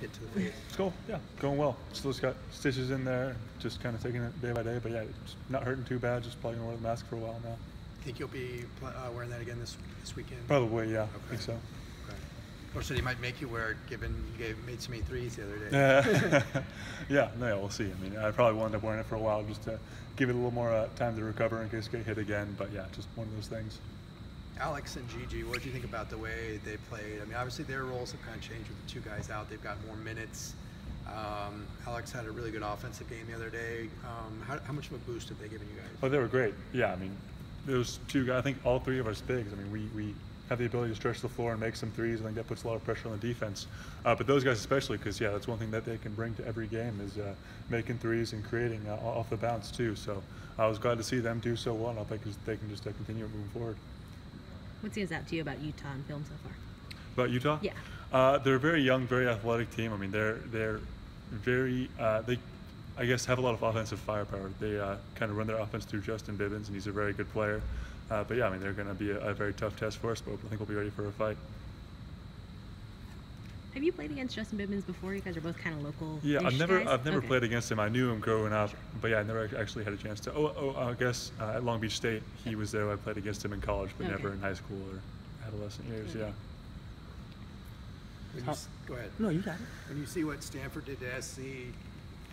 hit to the face? It's going, yeah, going well. Still just got stitches in there, just kind of taking it day by day. But yeah, it's not hurting too bad. Just probably gonna wear the mask for a while now. Think you'll be pl- uh, wearing that again this this weekend? Probably, yeah. I think so. Okay. Or said he might make you wear it, given you gave, made so many threes the other day. Yeah, yeah, no, yeah, we'll see. I mean, I probably will end up wearing it for a while just to give it a little more uh, time to recover in case I get hit again. But yeah, just one of those things. Alex and Gigi, what did you think about the way they played? I mean, obviously their roles have kind of changed with the two guys out. They've got more minutes. Um, Alex had a really good offensive game the other day. Um, how, how much of a boost have they given you guys? Oh, they were great. Yeah, I mean, those two guys. I think all three of us bigs. I mean, we we have the ability to stretch the floor and make some threes. I think that puts a lot of pressure on the defense. Uh, but those guys especially, because yeah, that's one thing that they can bring to every game is uh, making threes and creating uh, off the bounce too. So I was glad to see them do so well, and I think they can just uh, continue moving forward. What stands out to you about Utah in film so far? About Utah? Yeah. Uh, they're a very young, very athletic team. I mean, they're they're very uh, they, I guess, have a lot of offensive firepower. They uh, kind of run their offense through Justin Bibbins, and he's a very good player. Uh, but yeah, I mean, they're going to be a, a, very tough test for us, but I think we'll be ready for a fight. Have you played against Justin Bibbins before? You guys are both kind of local. Yeah, I've never, guys? I've never okay. played against him. I knew him growing up, but yeah, I never actually had a chance to. Oh, oh I guess uh, at Long Beach State, he was there. I played against him in college, but Okay. never in high school or adolescent years. Okay. Yeah. When you go ahead. No, you got it. When you see what Stanford did to SC,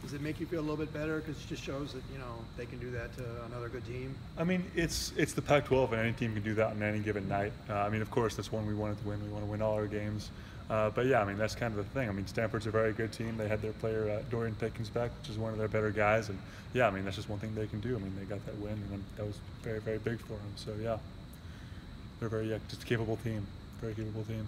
does it make you feel a little bit better? Because it just shows that you know they can do that to another good team. I mean, it's it's the Pac-12, and any team can do that on any given night. Uh, I mean, of course, that's one we wanted to win. We want to win all our games. Uh, but yeah, I mean, that's kind of the thing. I mean, Stanford's a very good team. They had their player uh, Dorian Pickens back, which is one of their better guys, and yeah, I mean, that's just one thing they can do. I mean, they got that win, and that was very very big for them. So yeah, they're very yeah, just a capable team, very capable team.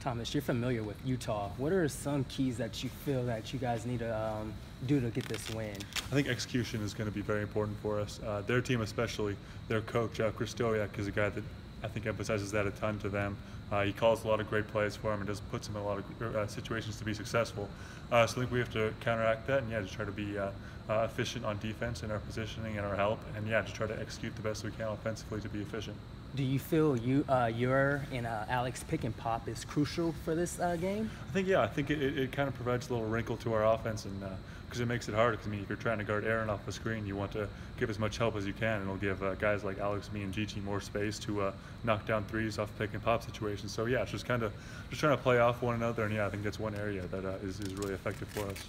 Thomas, you're familiar with Utah. What are some keys that you feel that you guys need to um, do to get this win? I think execution is going to be very important for us. Uh, their team, especially their coach, uh, is a guy that I think emphasizes that a ton to them. Uh, he calls a lot of great plays for him and just puts him in a lot of uh, situations to be successful. Uh, so I think we have to counteract that and yeah, just try to be uh, uh, efficient on defense in our positioning and our help, and yeah, just try to execute the best we can offensively to be efficient. Do you feel you, uh, your and uh, Alex pick and pop is crucial for this uh, game? I think yeah, I think it, it, it kind of provides a little wrinkle to our offense, and because it makes it harder. Because I mean, if you're trying to guard Aaron off the screen, you want to give as much help as you can, and it'll give uh, guys like Alex, me, and Gigi more space to uh, knock down threes off pick and pop situations. So yeah, it's just kind of just trying to play off one another. And yeah, I think that's one area that uh, is is really effective for us.